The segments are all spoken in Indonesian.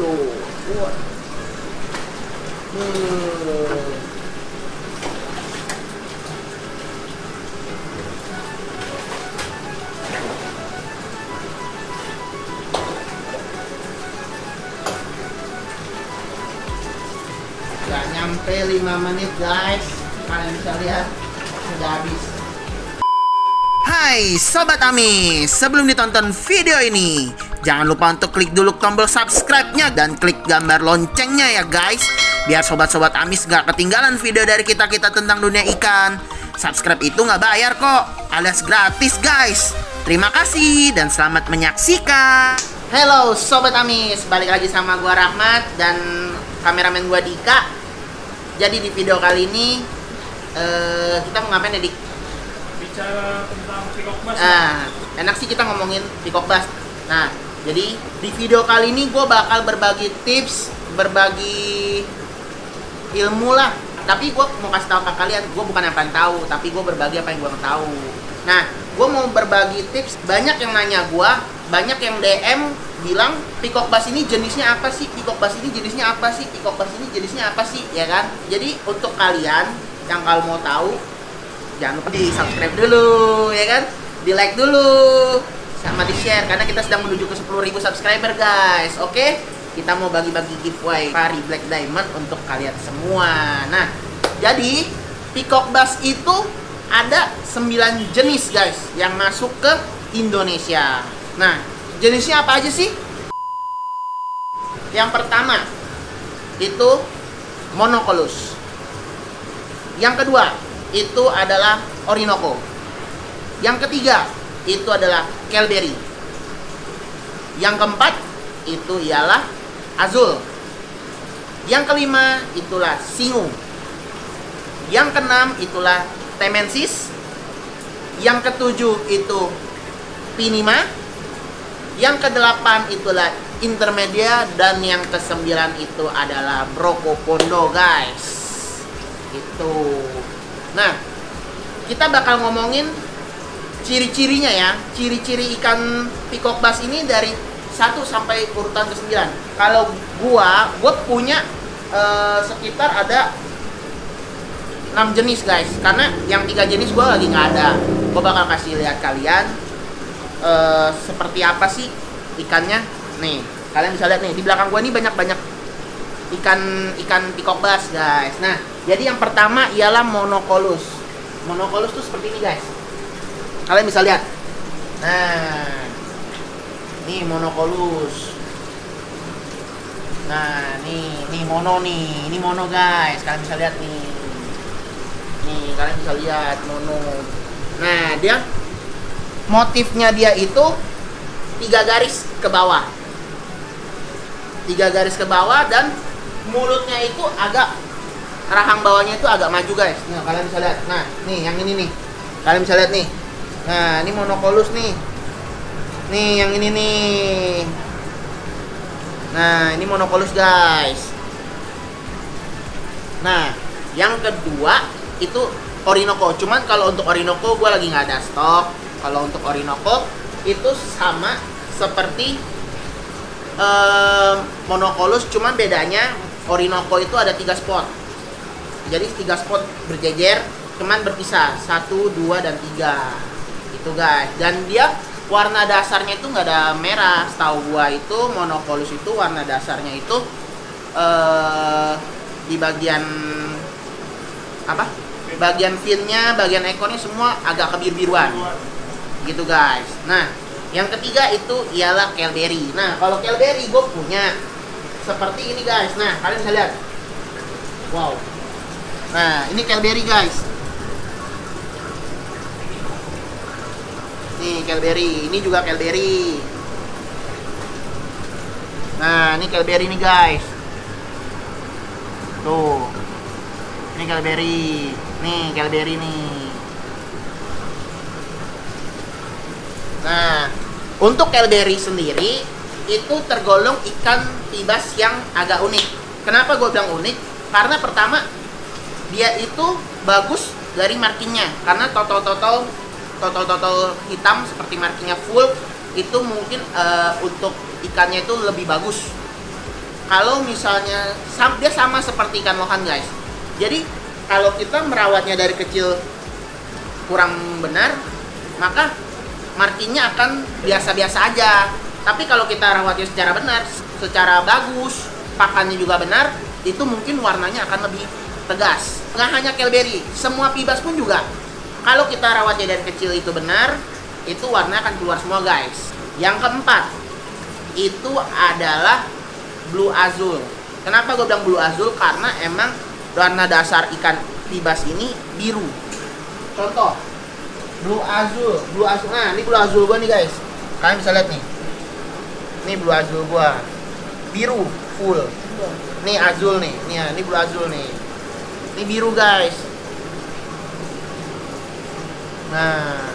tuh. Wah. Hmm. Gak nyampe 5 menit guys Kalian bisa lihat Sudah habis Hai Sobat Amis, sebelum ditonton video ini, jangan lupa untuk klik dulu tombol subscribe-nya dan klik gambar loncengnya ya guys. Biar Sobat-Sobat Amis gak ketinggalan video dari kita-kita tentang dunia ikan. Subscribe itu nggak bayar kok, alias gratis guys. Terima kasih dan selamat menyaksikan. Halo Sobat Amis Balik lagi sama gua Rahmat Dan kameramen gua Dika Jadi di video kali ini eh, Kita mau ngapain ya Dik? bicara tentang bass Nah, enak sih kita ngomongin bass. Nah, jadi di video kali ini gue bakal berbagi tips, berbagi ilmu lah. Tapi gue mau kasih tahu ke kalian, gue bukan yang paling tahu, tapi gue berbagi apa yang gue tahu. Nah, gue mau berbagi tips. Banyak yang nanya gue, banyak yang DM bilang peacock bass ini jenisnya apa sih? Peacock bass ini jenisnya apa sih? Peacock bass ini jenisnya apa sih? Ya kan? Jadi untuk kalian yang kalau mau tahu jangan lupa di subscribe dulu ya kan di like dulu sama di share karena kita sedang menuju ke 10.000 subscriber guys. Oke? Kita mau bagi-bagi giveaway pari black diamond untuk kalian semua. Nah jadi peacock bass itu ada 9 jenis guys yang masuk ke Indonesia. Nah jenisnya apa aja sih? Yang pertama itu monocolus yang kedua itu adalah Orinoco. Yang ketiga itu adalah Kelberry. Yang keempat itu ialah Azul. Yang kelima itulah Singu. Yang keenam itulah Temensis. Yang ketujuh itu Pinima. Yang kedelapan itulah Intermedia dan yang kesembilan itu adalah Brokopondo guys. Itu. Nah, kita bakal ngomongin ciri-cirinya ya. Ciri-ciri ikan peacock bass ini dari 1 sampai urutan ke-9. Kalau gua, gua punya eh, sekitar ada 6 jenis guys. Karena yang tiga jenis gua lagi nggak ada. Gua bakal kasih lihat kalian eh, seperti apa sih ikannya. Nih, kalian bisa lihat nih di belakang gua nih banyak-banyak ikan ikan peacock bass guys. Nah, jadi yang pertama ialah monocolus. Monocolus tuh seperti ini guys. Kalian bisa lihat. Nah, ini monocolus. Nah, nih, nih mono nih, ini mono guys. Kalian bisa lihat nih. Nih, kalian bisa lihat mono. Nah, dia motifnya dia itu tiga garis ke bawah. Tiga garis ke bawah dan mulutnya itu agak rahang bawahnya itu agak maju guys. Nah kalian bisa lihat. Nah nih yang ini nih. Kalian bisa lihat nih. Nah ini monocolus nih. Nih yang ini nih. Nah ini monocolus guys. Nah yang kedua itu Orinoco. Cuman kalau untuk Orinoco gue lagi nggak ada stok. Kalau untuk Orinoco itu sama seperti eh, monocolus. Cuman bedanya Orinoco itu ada tiga spot jadi tiga spot berjejer cuman berpisah satu dua dan tiga itu guys. Dan dia warna dasarnya itu nggak ada merah. Setahu gua itu monocolus itu warna dasarnya itu eh di bagian apa? Bagian finnya bagian ekornya semua agak kebir-biruan gitu guys. Nah yang ketiga itu ialah Kelberry. Nah kalau Kelberry gue punya. Seperti ini guys. Nah kalian bisa lihat. Wow. Nah, ini Kelberry guys. Nih Kelberry, ini juga Kelberry. Nah, ini Kelberry nih guys. Tuh. Ini Kelberry. Nih Kelberry nih. Nah, untuk Kelberry sendiri itu tergolong ikan tibas yang agak unik. Kenapa gue bilang unik? Karena pertama dia itu bagus dari markingnya karena totol-totol totol-totol hitam seperti markingnya full itu mungkin uh, untuk ikannya itu lebih bagus. Kalau misalnya dia sama seperti ikan lohan guys. Jadi kalau kita merawatnya dari kecil kurang benar maka markingnya akan biasa-biasa aja. Tapi kalau kita rawatnya secara benar secara bagus pakannya juga benar itu mungkin warnanya akan lebih tegas. Nggak hanya kelberry semua pibas pun juga kalau kita rawatnya dari kecil itu benar itu warna akan keluar semua guys. Yang keempat itu adalah blue azul. Kenapa gue bilang blue azul? Karena emang warna dasar ikan pibas ini biru. Contoh blue azul blue azul. Nah ini blue azul gue nih guys. Kalian bisa lihat nih. Ini blue azul gue biru full. Nih azul nih. Nih ini blue azul nih. Ini biru guys nah.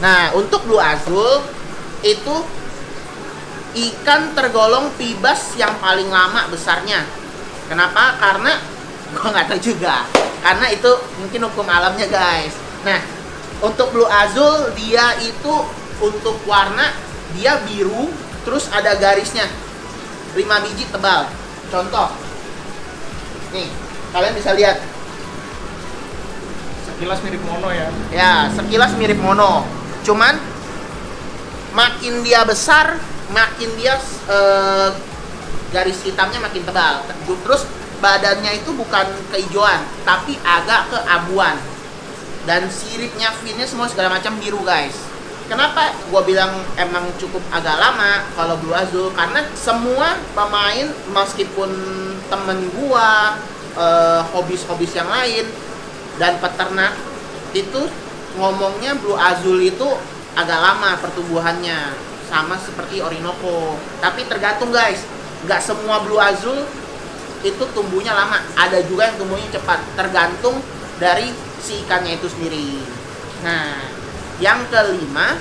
Nah untuk blue azul itu ikan tergolong pibas yang paling lama besarnya. Kenapa? Karena gua nggak tahu juga. Karena itu mungkin hukum alamnya guys. Nah untuk blue azul dia itu untuk warna dia biru terus ada garisnya. 5 biji tebal. Contoh. Nih kalian bisa lihat Sekilas mirip mono ya. ya sekilas mirip mono. Cuman makin dia besar makin dia eh, garis hitamnya makin tebal. Terus badannya itu bukan kehijauan tapi agak keabuan. Dan siripnya finnya semua segala macam biru guys. Kenapa gua bilang emang cukup agak lama kalau blue azul? Karena semua pemain meskipun temen gua eh, hobis-hobis yang lain dan peternak itu ngomongnya blue azul itu agak lama pertumbuhannya sama seperti Orinoco. Tapi tergantung guys. Nggak semua blue azul itu tumbuhnya lama. Ada juga yang tumbuhnya cepat tergantung dari si ikannya itu sendiri. Nah yang kelima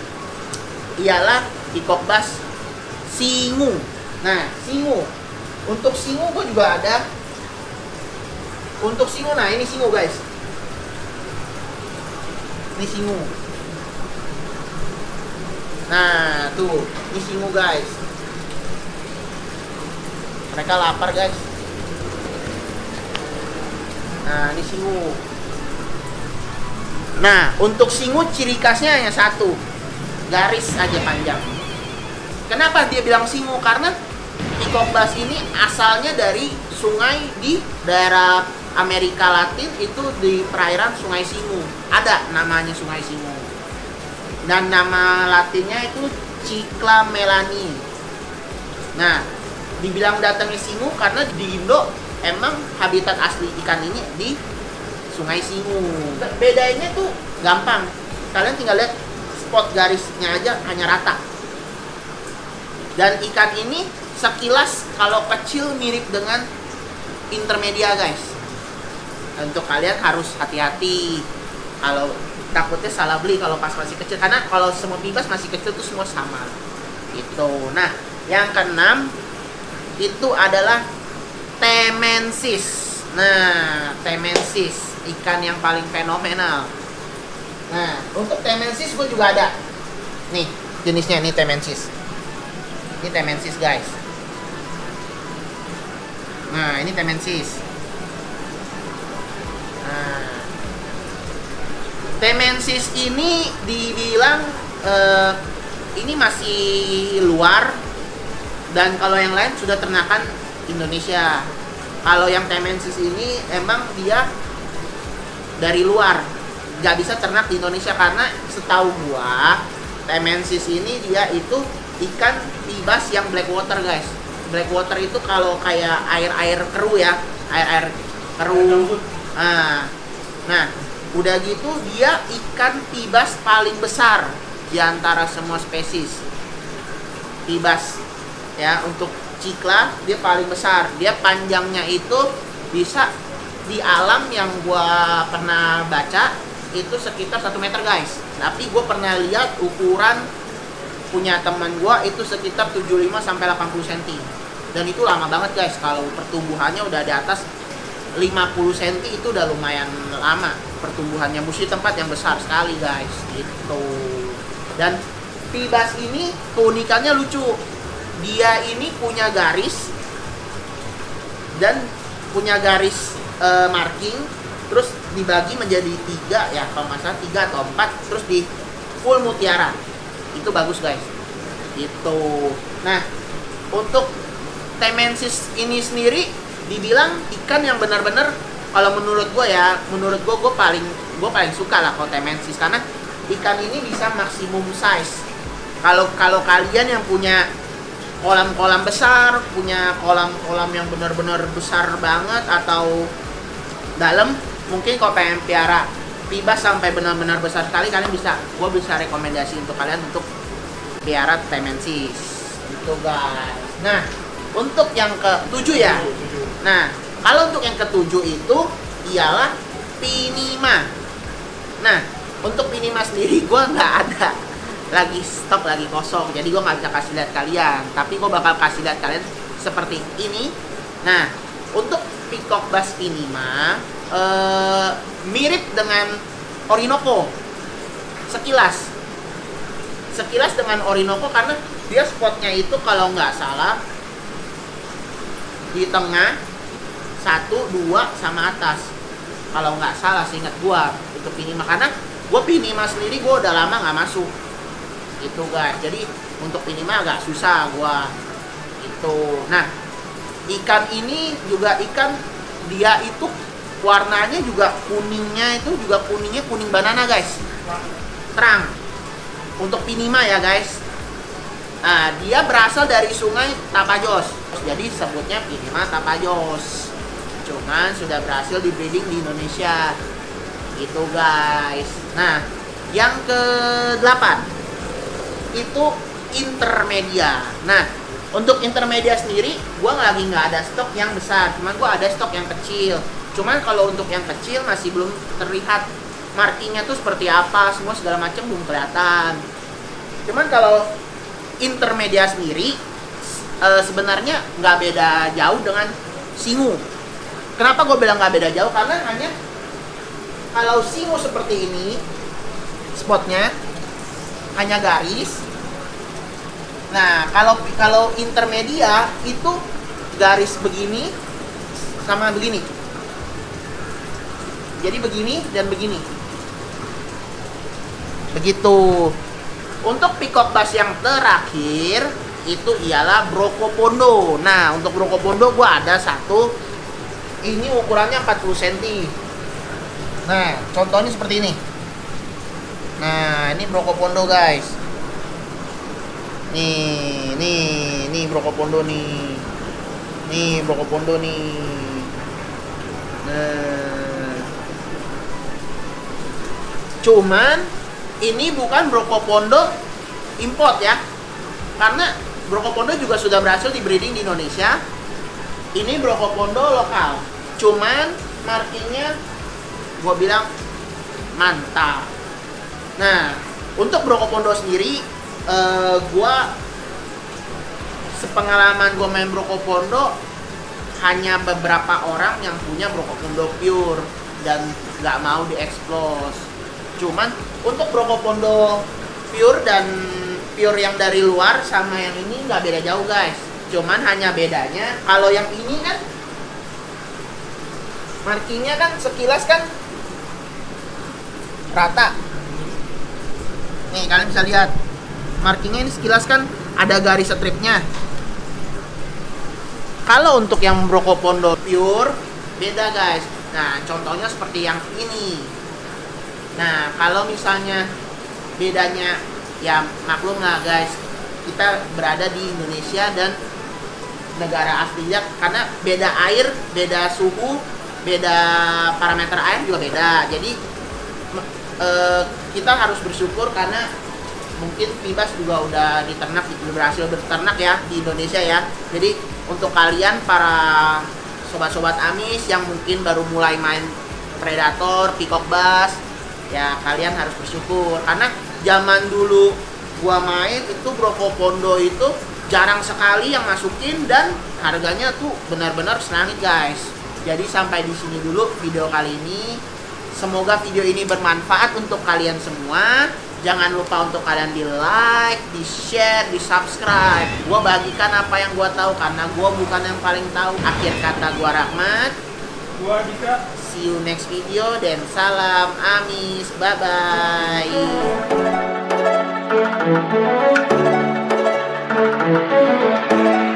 ialah bass singu. Nah singu. Untuk singu gue juga ada. Untuk singu nah ini singu guys ini nah tuh ini guys. Mereka lapar guys. Nah ini nah untuk singu ciri khasnya hanya satu. Garis aja panjang. Kenapa dia bilang singu karena bass ini asalnya dari sungai di daerah Amerika Latin itu di perairan Sungai Singu. Ada namanya Sungai Singu. Dan nama latinnya itu Cicla melani. Nah, dibilang datangnya Singu karena di Indo emang habitat asli ikan ini di Sungai Singu. Bedanya tuh gampang. Kalian tinggal lihat spot garisnya aja hanya rata. Dan ikan ini sekilas kalau kecil mirip dengan intermedia guys untuk kalian harus hati-hati. Kalau takutnya salah beli kalau pas masih kecil. Karena kalau semua bibas masih kecil tuh semua sama. Itu nah yang keenam itu adalah temensis. Nah temensis. Ikan yang paling fenomenal. Nah untuk temensis gue juga ada. Nih jenisnya nih temensis. Ini temensis guys. Nah ini temensis Nah, Temensis ini dibilang eh, ini masih luar dan kalau yang lain sudah ternakan Indonesia. Kalau yang Temensis ini emang dia dari luar, nggak bisa ternak di Indonesia karena setahu gua Temensis ini dia itu ikan pibas yang black water guys. Black water itu kalau kayak air-air keruh ya, air-air keruh Nah, nah, udah gitu dia ikan pibas paling besar di antara semua spesies. Pibas ya untuk cikla dia paling besar. Dia panjangnya itu bisa di alam yang gua pernah baca itu sekitar satu meter guys. Tapi gue pernah lihat ukuran punya teman gua itu sekitar 75 sampai 80 cm. Dan itu lama banget guys kalau pertumbuhannya udah di atas 50 cm itu udah lumayan lama pertumbuhannya. Mesti tempat yang besar sekali guys. Gitu. Dan pibas ini keunikannya lucu. Dia ini punya garis dan punya garis eh, marking terus dibagi menjadi tiga ya kalau nggak salah tiga atau empat terus di full mutiara. Itu bagus guys. Itu nah untuk temensis ini sendiri dibilang ikan yang benar-benar kalau menurut gue ya menurut gue gue paling gue paling suka lah kalau temensis. Karena ikan ini bisa maksimum size. Kalau kalau kalian yang punya kolam-kolam besar punya kolam-kolam yang benar-benar besar banget atau dalam mungkin kalau pengen piara pibas sampai benar-benar besar sekali kalian bisa gue bisa rekomendasi untuk kalian untuk piara temensis. Itu guys. Nah untuk yang ke tujuh ya nah kalau untuk yang ketujuh itu ialah pinima. Nah untuk pinima sendiri gue nggak ada. Lagi stok lagi kosong. Jadi gue nggak bisa kasih lihat kalian. Tapi gue bakal kasih lihat kalian seperti ini. Nah untuk peacock bass pinima eh, mirip dengan Orinoco. Sekilas. Sekilas dengan Orinoco karena dia spotnya itu kalau nggak salah di tengah satu dua sama atas. Kalau nggak salah seingat gua itu pinima karena gua pinima sendiri gua udah lama nggak masuk. Itu guys. Jadi untuk pinima agak susah gua. Itu nah ikan ini juga ikan dia itu warnanya juga kuningnya itu juga kuningnya kuning banana guys. Terang. Untuk pinima ya guys. Nah dia berasal dari sungai Tapajos. Jadi sebutnya pinima Tapajos cuman sudah berhasil di breeding di Indonesia. Gitu guys. Nah yang ke 8 itu intermedia. Nah untuk intermedia sendiri gua lagi nggak ada stok yang besar. Cuman gua ada stok yang kecil. Cuman kalau untuk yang kecil masih belum terlihat markingnya tuh seperti apa semua segala macam belum kelihatan. Cuman kalau intermedia sendiri eh, sebenarnya nggak beda jauh dengan singu kenapa gue bilang nggak beda jauh? Karena hanya kalau singu seperti ini spotnya hanya garis. Nah kalau kalau intermedia itu garis begini sama begini. Jadi begini dan begini. Begitu. Untuk peacock bass yang terakhir itu ialah brokopondo. Nah untuk brokopondo gua ada satu ini ukurannya 40 cm nah contohnya seperti ini. Nah ini brokopondo guys. Nih nih nih brokopondo nih. Nih brokopondo nih. Nah. Cuman ini bukan brokopondo import ya. Karena brokopondo juga sudah berhasil di breeding di Indonesia ini brokopondo lokal. Cuman markingnya gue bilang mantap. Nah untuk brokopondo sendiri eh, gue sepengalaman gue main brokopondo hanya beberapa orang yang punya brokopondo pure dan nggak mau dieksplos. Cuman untuk brokopondo pure dan pure yang dari luar sama yang ini nggak beda jauh guys cuman hanya bedanya kalau yang ini kan markingnya kan sekilas kan rata. Nih kalian bisa lihat. Markingnya ini sekilas kan ada garis stripnya. Kalau untuk yang brokopondo pure beda guys. Nah contohnya seperti yang ini. Nah kalau misalnya bedanya ya maklum lah guys. Kita berada di Indonesia dan negara aslinya karena beda air beda suhu beda parameter air juga beda. Jadi eh, kita harus bersyukur karena mungkin Pibas juga udah diternak berhasil berternak ya di Indonesia ya. Jadi untuk kalian para sobat-sobat amis yang mungkin baru mulai main predator peacock bass ya kalian harus bersyukur. Karena zaman dulu gua main itu brokopondo itu jarang sekali yang masukin dan harganya tuh benar-benar selangit guys jadi sampai di sini dulu video kali ini semoga video ini bermanfaat untuk kalian semua Jangan lupa untuk kalian di like, di share, di subscribe. Gua bagikan apa yang gua tahu karena gua bukan yang paling tahu. Akhir kata gua Rahmat. Gua Dika. See you next video dan salam amis. Bye bye. Música